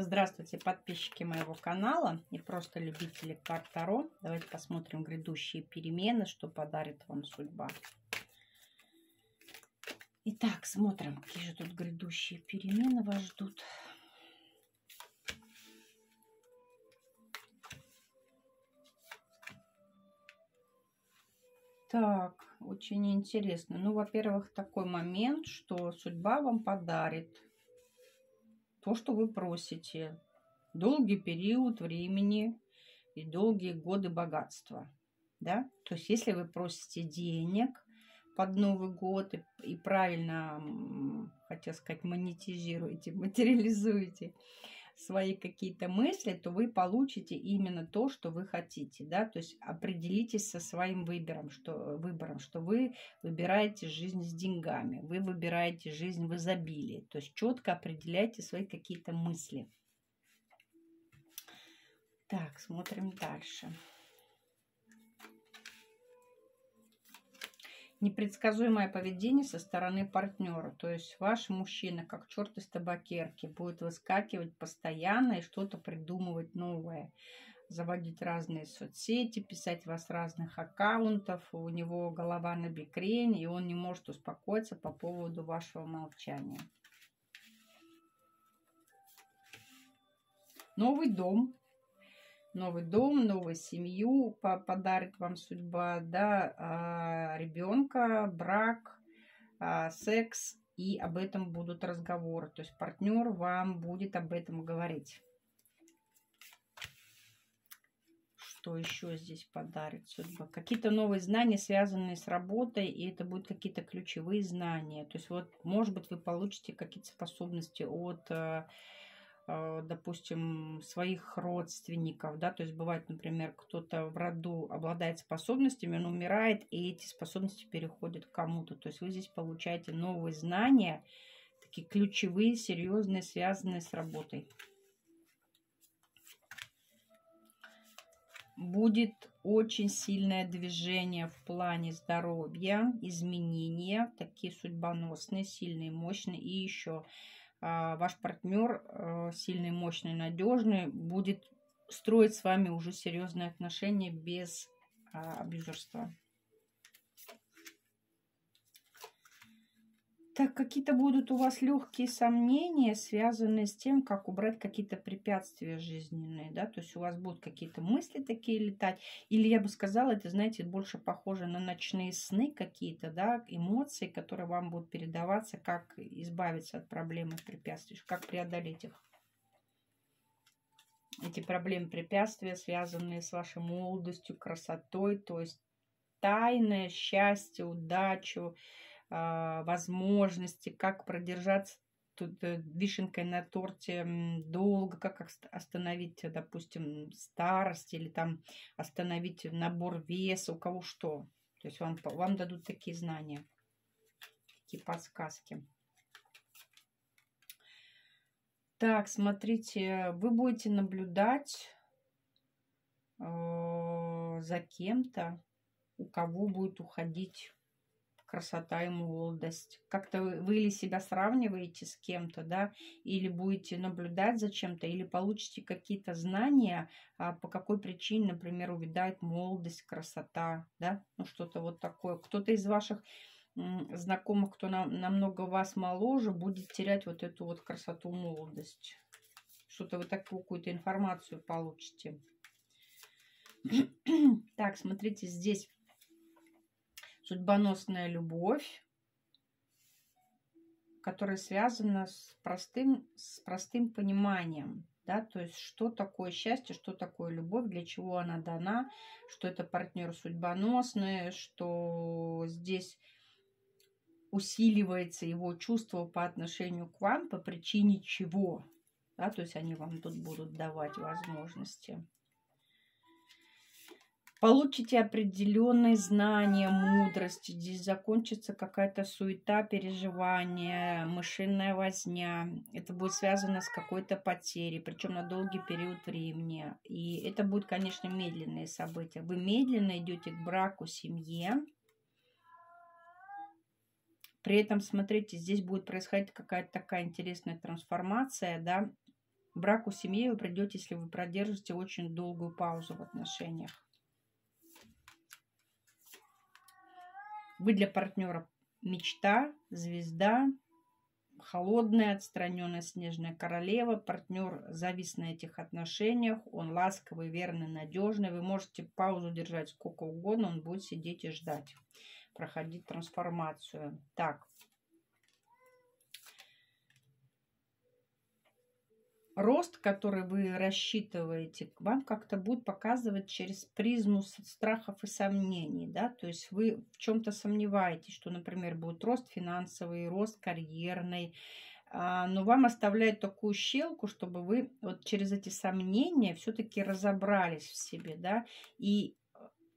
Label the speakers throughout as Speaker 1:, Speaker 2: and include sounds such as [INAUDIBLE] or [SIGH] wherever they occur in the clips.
Speaker 1: Здравствуйте, подписчики моего канала и просто любители карт Таро. Давайте посмотрим грядущие перемены, что подарит вам судьба. Итак, смотрим, какие же тут грядущие перемены вас ждут. Так, очень интересно. Ну, во-первых, такой момент, что судьба вам подарит то, что вы просите. Долгий период времени и долгие годы богатства. Да? То есть, если вы просите денег под Новый год и, и правильно, хотел сказать, монетизируете, [LAUGHS] материализуете, свои какие-то мысли, то вы получите именно то, что вы хотите, да, то есть определитесь со своим выбором, что, выбором, что вы выбираете жизнь с деньгами, вы выбираете жизнь в изобилии, то есть четко определяйте свои какие-то мысли. Так, смотрим дальше. Непредсказуемое поведение со стороны партнера. То есть ваш мужчина, как черт из табакерки, будет выскакивать постоянно и что-то придумывать новое. Заводить разные соцсети, писать вас разных аккаунтов. У него голова на бекрене, и он не может успокоиться по поводу вашего молчания. Новый дом новый дом, новую семью подарит вам судьба, да, а, ребенка, брак, а, секс, и об этом будут разговоры. То есть партнер вам будет об этом говорить. Что еще здесь подарит судьба? Какие-то новые знания, связанные с работой, и это будут какие-то ключевые знания. То есть вот, может быть, вы получите какие-то способности от э, допустим, своих родственников, да, то есть бывает, например, кто-то в роду обладает способностями, он умирает, и эти способности переходят к кому-то. То есть вы здесь получаете новые знания, такие ключевые, серьезные, связанные с работой. Будет очень сильное движение в плане здоровья, изменения, такие судьбоносные, сильные, мощные, и еще ваш партнер э, сильный, мощный, надежный будет строить с вами уже серьезные отношения без а, абьюзерства. Так, какие-то будут у вас легкие сомнения, связанные с тем, как убрать какие-то препятствия жизненные, да, то есть у вас будут какие-то мысли такие летать, или я бы сказала, это, знаете, больше похоже на ночные сны какие-то, да, эмоции, которые вам будут передаваться, как избавиться от проблем и препятствий, как преодолеть их. Эти проблемы, препятствия, связанные с вашей молодостью, красотой, то есть тайное счастье, удачу, возможности, как продержаться тут э, вишенкой на торте долго, как остановить, допустим, старость или там остановить набор веса, у кого что. То есть вам, вам дадут такие знания, такие подсказки. Так, смотрите, вы будете наблюдать э, за кем-то, у кого будет уходить красота и молодость. Как-то вы или себя сравниваете с кем-то, да, или будете наблюдать за чем-то, или получите какие-то знания, а, по какой причине, например, увядает молодость, красота, да, ну что-то вот такое. Кто-то из ваших знакомых, кто нам, намного вас моложе, будет терять вот эту вот красоту, молодость. Что-то вы такую какую-то информацию получите. [CLEARS THROAT] Так, смотрите, здесь судьбоносная любовь, которая связана с простым, с простым пониманием. Да, то есть, что такое счастье, что такое любовь, для чего она дана, что это партнер судьбоносный, что здесь усиливается его чувство по отношению к вам, по причине чего. Да, то есть они вам тут будут давать возможности. Получите определенные знания, мудрости. Здесь закончится какая-то суета, переживание, мышиная возня. Это будет связано с какой-то потерей, причем на долгий период времени. И это будут, конечно, медленные события. Вы медленно идете к браку, семье. При этом, смотрите, здесь будет происходить какая-то такая интересная трансформация, да, браку, семье вы придете, если вы продержите очень долгую паузу в отношениях. Вы для партнера мечта, звезда, холодная, отстраненная снежная королева. Партнер завис на этих отношениях. Он ласковый, верный, надежный. Вы можете паузу держать сколько угодно. Он будет сидеть и ждать. Проходить трансформацию. Так, рост, который вы рассчитываете, вам как-то будет показывать через призму страхов и сомнений, да, то есть вы в чем-то сомневаетесь, что, например, будет рост финансовый, рост карьерный, а, но вам оставляет такую щелку, чтобы вы вот через эти сомнения все-таки разобрались в себе, да, и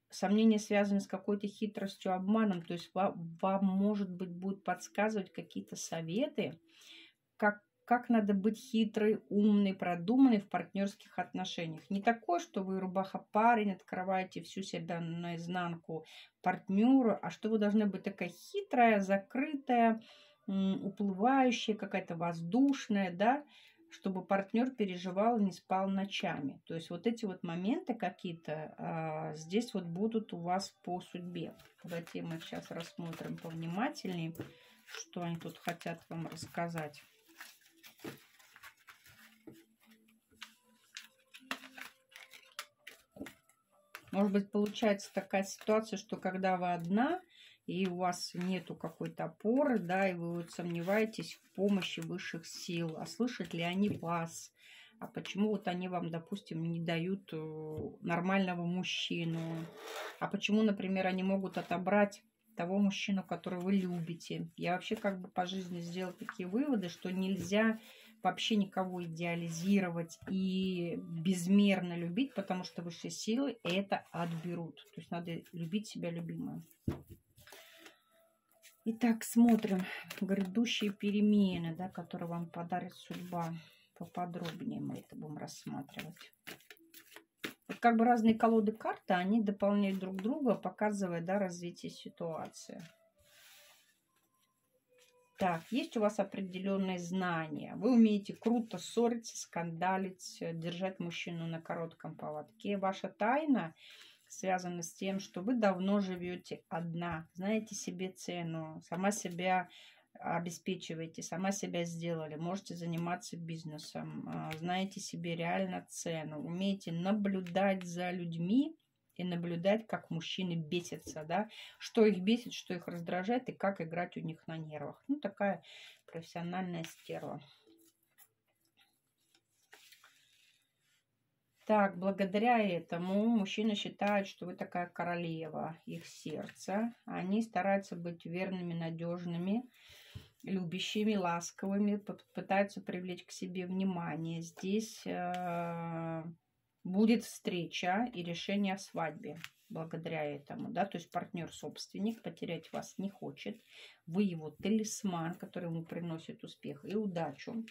Speaker 1: сомнения связаны с какой-то хитростью, обманом, то есть вам, вам может быть, будет подсказывать какие-то советы, как как надо быть хитрой, умной, продуманной в партнерских отношениях. Не такое, что вы рубаха-парень, открываете всю себя наизнанку партнеру, а что вы должны быть такая хитрая, закрытая, уплывающая, какая-то воздушная, да, чтобы партнер переживал и не спал ночами. То есть вот эти вот моменты какие-то а, здесь вот будут у вас по судьбе. Давайте мы сейчас рассмотрим повнимательнее, что они тут хотят вам рассказать. Может быть, получается такая ситуация, что когда вы одна, и у вас нету какой-то опоры, да, и вы вот сомневаетесь в помощи высших сил, а слышат ли они вас, а почему вот они вам, допустим, не дают э, нормального мужчину, а почему, например, они могут отобрать того мужчину, которого вы любите. Я вообще как бы по жизни сделала такие выводы, что нельзя вообще никого идеализировать и безмерно любить, потому что высшие силы это отберут. То есть надо любить себя любимым. Итак, смотрим грядущие перемены, да, которые вам подарит судьба. Поподробнее мы это будем рассматривать. Вот как бы разные колоды карты, они дополняют друг друга, показывая да, развитие ситуации. Так, есть у вас определенные знания. Вы умеете круто ссориться, скандалить, э, держать мужчину на коротком поводке. Ваша тайна связана с тем, что вы давно живете одна, знаете себе цену, сама себя обеспечиваете, сама себя сделали, можете заниматься бизнесом, а, знаете себе реально цену, умеете наблюдать за людьми, и наблюдать, как мужчины бесятся, да, что их бесит, что их раздражает и как играть у них на нервах. Ну, такая профессиональная стерва. Так, благодаря этому мужчины считают, что вы такая королева их сердца. Они стараются быть верными, надежными, любящими, ласковыми, пытаются привлечь к себе внимание. Здесь э, будет встреча и решение о свадьбе благодаря этому, да, то есть партнер-собственник потерять вас не хочет, вы его талисман, который ему приносит успех и удачу.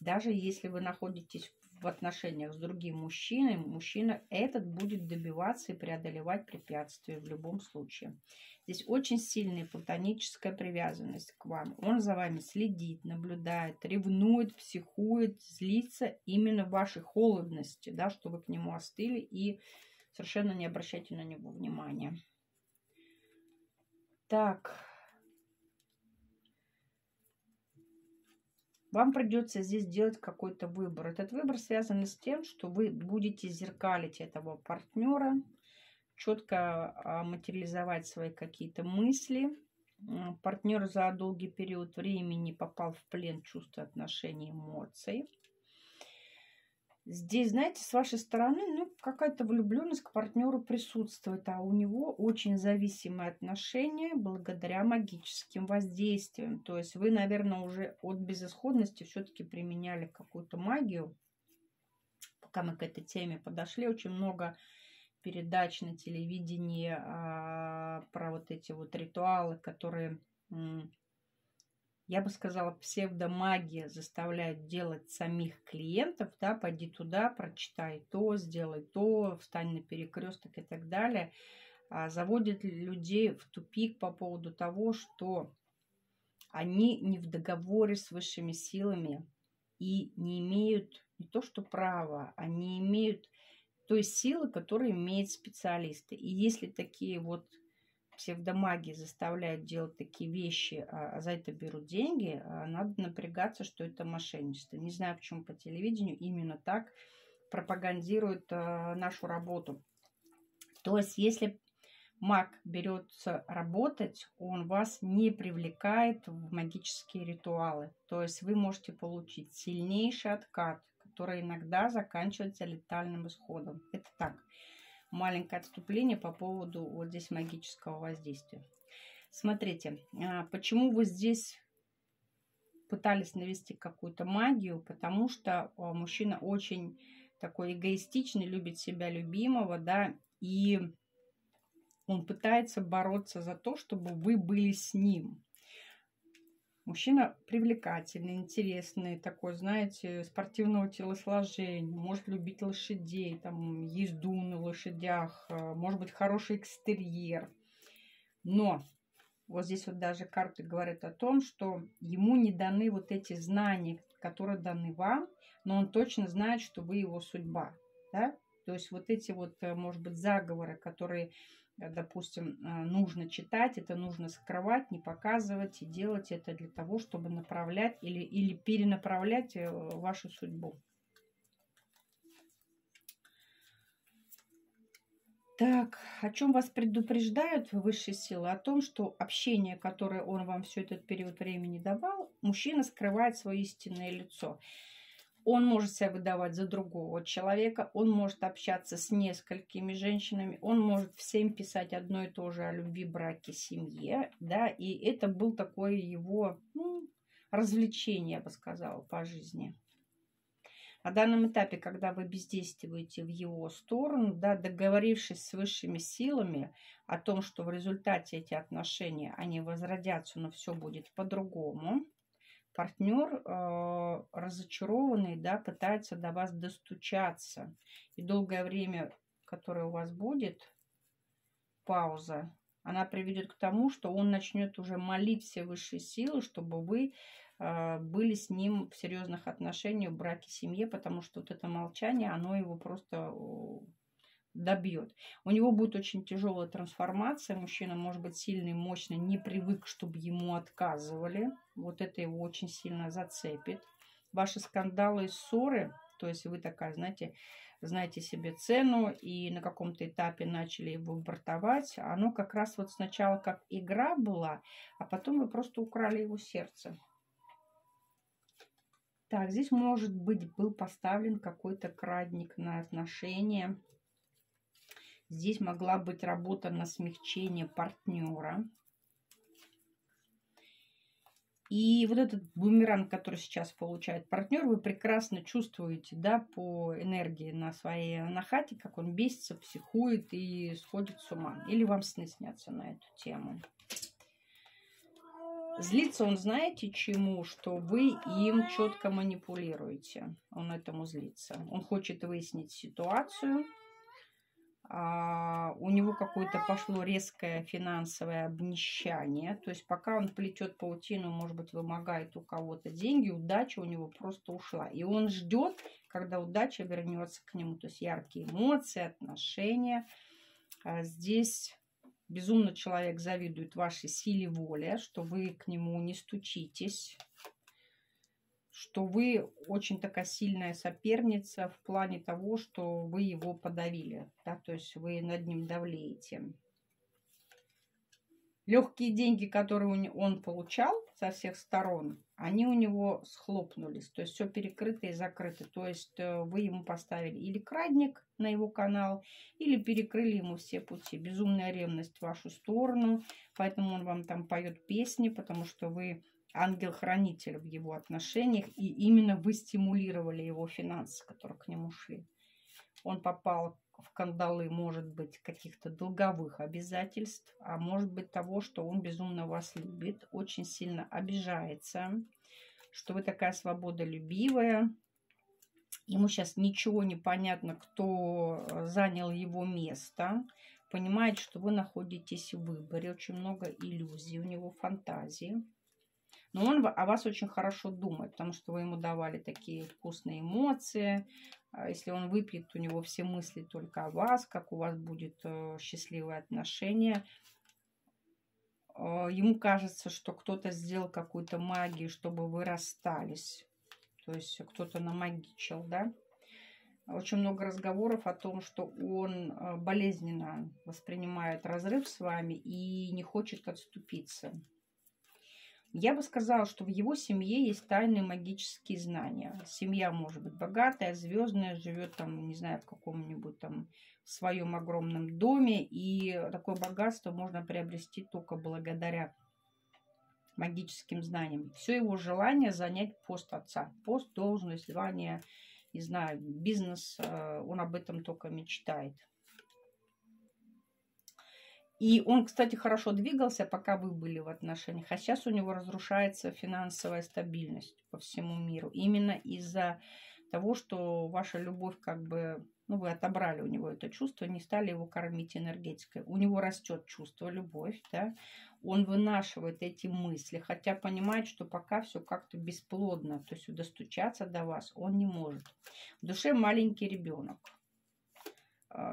Speaker 1: Даже если вы находитесь в отношениях с другим мужчиной, мужчина этот будет добиваться и преодолевать препятствия в любом случае. Здесь очень сильная платоническая привязанность к вам. Он за вами следит, наблюдает, ревнует, психует, злится именно в вашей холодности, да, что вы к нему остыли и совершенно не обращайте на него внимания. Так, Вам придется здесь делать какой-то выбор. Этот выбор связан с тем, что вы будете зеркалить этого партнера, четко а, материализовать свои какие-то мысли. Партнер за долгий период времени попал в плен чувства, отношений, эмоций. Здесь, знаете, с вашей стороны, ну, какая-то влюбленность к партнеру присутствует, а у него очень зависимые отношения благодаря магическим воздействиям. То есть вы, наверное, уже от безысходности все-таки применяли какую-то магию. Пока мы к этой теме подошли, очень много передач на телевидении а, про вот эти вот ритуалы, которые я бы сказала, псевдомагия заставляет делать самих клиентов, да, пойди туда, прочитай то, сделай то, встань на перекресток и так далее, а заводит людей в тупик по поводу того, что они не в договоре с высшими силами, и не имеют не то что права, они имеют той силы, которую имеют специалисты. И если такие вот псевдомаги заставляют делать такие вещи, а за это берут деньги, а надо напрягаться, что это мошенничество. Не знаю, почему по телевидению именно так пропагандируют а, нашу работу. То есть, если маг берется работать, он вас не привлекает в магические ритуалы. То есть вы можете получить сильнейший откат, который иногда заканчивается летальным исходом. Это так маленькое отступление по поводу вот здесь магического воздействия. Смотрите, а, почему вы здесь пытались навести какую-то магию, потому что а, мужчина очень такой эгоистичный, любит себя любимого, да, и он пытается бороться за то, чтобы вы были с ним. Мужчина привлекательный, интересный, такой, знаете, спортивного телосложения, может любить лошадей, там, езду на лошадях, э, может быть, хороший экстерьер. Но вот здесь вот даже карты говорят о том, что ему не даны вот эти знания, которые даны вам, но он точно знает, что вы его судьба, да? То есть вот эти вот, э, может быть, заговоры, которые допустим, э, нужно читать, это нужно скрывать, не показывать и делать это для того, чтобы направлять или, или перенаправлять э, вашу судьбу. Так, о чем вас предупреждают высшие силы? О том, что общение, которое он вам все этот период времени давал, мужчина скрывает свое истинное лицо. Он может себя выдавать за другого человека, он может общаться с несколькими женщинами, он может всем писать одно и то же о любви, браке, семье, да, и это был такое его ну, развлечение, я бы сказала, по жизни. На данном этапе, когда вы бездействуете в его сторону, да, договорившись с высшими силами о том, что в результате эти отношения, они возродятся, но все будет по-другому, партнер э, разочарованный, да, пытается до вас достучаться. И долгое время, которое у вас будет, пауза, она приведет к тому, что он начнет уже молить все высшие силы, чтобы вы э, были с ним в серьезных отношениях, в браке, семье, потому что вот это молчание, оно его просто добьет. У него будет очень тяжелая трансформация. Мужчина может быть сильный, мощный, не привык, чтобы ему отказывали. Вот это его очень сильно зацепит. Ваши скандалы и ссоры, то есть вы такая, знаете, знаете себе цену и на каком-то этапе начали его бортовать, оно как раз вот сначала как игра была, а потом вы просто украли его сердце. Так, здесь может быть был поставлен какой-то крадник на отношения Здесь могла быть работа на смягчение партнера. И вот этот бумеранг, который сейчас получает партнер, вы прекрасно чувствуете, да, по энергии на своей нахате, как он бесится, психует и сходит с ума. Или вам сны снятся на эту тему. Злится он, знаете, чему? Что вы им четко манипулируете. Он этому злится. Он хочет выяснить ситуацию, у него какое-то пошло резкое финансовое обнищание. То есть пока он плетет паутину, может быть, вымогает у кого-то деньги, удача у него просто ушла. И он ждет, когда удача вернется к нему. То есть яркие эмоции, отношения. А здесь безумно человек завидует вашей силе воли, что вы к нему не стучитесь что вы очень такая сильная соперница в плане того, что вы его подавили, да, то есть вы над ним давлеете. Легкие деньги, которые он получал со всех сторон, они у него схлопнулись. То есть все перекрыто и закрыто. То есть э, вы ему поставили или крадник на его канал, или перекрыли ему все пути. Безумная ревность в вашу сторону. Поэтому он вам там поет песни, потому что вы ангел-хранитель в его отношениях, и именно вы стимулировали его финансы, которые к нему шли. Он попал в кандалы, может быть, каких-то долговых обязательств, а может быть того, что он безумно вас любит, очень сильно обижается, что вы такая свободолюбивая. Ему сейчас ничего не понятно, кто занял его место. Понимает, что вы находитесь в выборе. Очень много иллюзий, у него фантазии Но он о вас очень хорошо думает, потому что вы ему давали такие вкусные эмоции. А если он выпьет, у него все мысли только о вас, как у вас будет э, счастливое отношение. Э, ему кажется, что кто-то сделал какую-то магию, чтобы вы расстались. То есть кто-то намагичил, да? Очень много разговоров о том, что он э, болезненно воспринимает разрыв с вами и не хочет отступиться. Я бы сказала, что в его семье есть тайные магические знания. Семья может быть богатая, звездная, живет там, не знаю, в каком-нибудь там своем огромном доме. И такое богатство можно приобрести только благодаря магическим знаниям. Все его желание занять пост отца. Пост, должность, звание, не знаю, бизнес, э, он об этом только мечтает. И он, кстати, хорошо двигался, пока вы были в отношениях. А сейчас у него разрушается финансовая стабильность по всему миру. Именно из-за того, что ваша любовь как бы, ну, вы отобрали у него это чувство, не стали его кормить энергетикой. У него растет чувство любовь, да, он вынашивает эти мысли, хотя понимает, что пока все как-то бесплодно, то есть достучаться до вас он не может. В душе маленький ребенок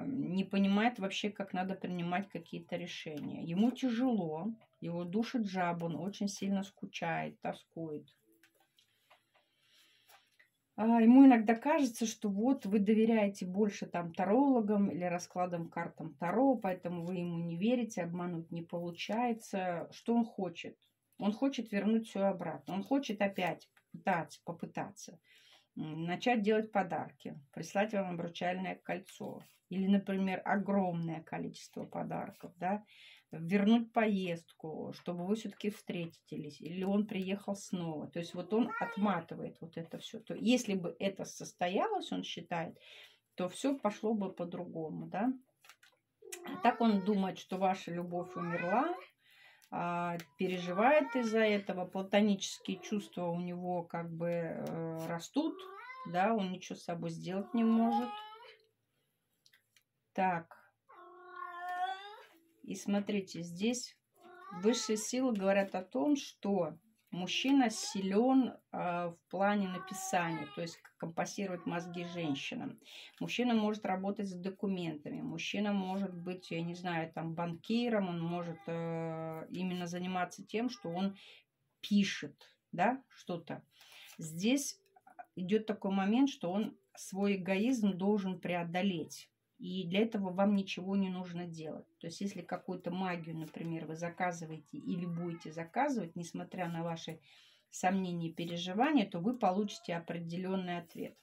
Speaker 1: не понимает вообще, как надо принимать какие-то решения. Ему тяжело, его душит жаба, он очень сильно скучает, тоскует. А, ему иногда кажется, что вот вы доверяете больше там тарологам или раскладам картам Таро, поэтому вы ему не верите, обмануть не получается. Что он хочет? Он хочет вернуть все обратно. Он хочет опять пытаться, попытаться начать делать подарки, прислать вам обручальное кольцо, или, например, огромное количество подарков, да, вернуть поездку, чтобы вы все-таки встретились, или он приехал снова. То есть вот он отматывает вот это все. То если бы это состоялось, он считает, то все пошло бы по-другому, да. А так он думает, что ваша любовь умерла, переживает из-за этого, платонические чувства у него как бы э, растут, да, он ничего с собой сделать не может. Так. И смотрите, здесь высшие силы говорят о том, что мужчина силен э, в плане написания, то есть компасировать мозги женщинам. Мужчина может работать с документами, мужчина может быть, я не знаю, там банкиром, он может э, именно заниматься тем, что он пишет, да, что-то. Здесь идет такой момент, что он свой эгоизм должен преодолеть. И для этого вам ничего не нужно делать. То есть, если какую-то магию, например, вы заказываете или будете заказывать, несмотря на ваши сомнения и переживания, то вы получите определенный ответ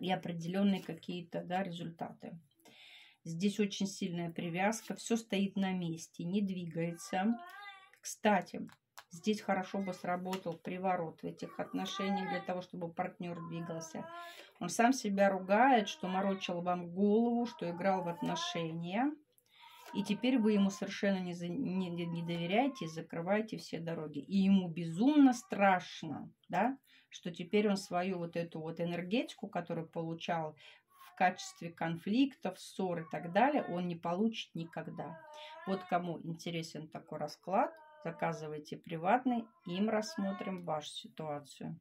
Speaker 1: и определенные какие-то да, результаты. Здесь очень сильная привязка, все стоит на месте, не двигается. Кстати, Здесь хорошо бы сработал приворот в этих отношениях для того, чтобы партнер двигался. Он сам себя ругает, что морочил вам голову, что играл в отношения. И теперь вы ему совершенно не, не, не доверяете, закрываете все дороги. И ему безумно страшно, да, что теперь он свою вот эту вот энергетику, которую получал в качестве конфликтов, ссор и так далее, он не получит никогда. Вот кому интересен такой расклад, Заказывайте приватный, им рассмотрим вашу ситуацию.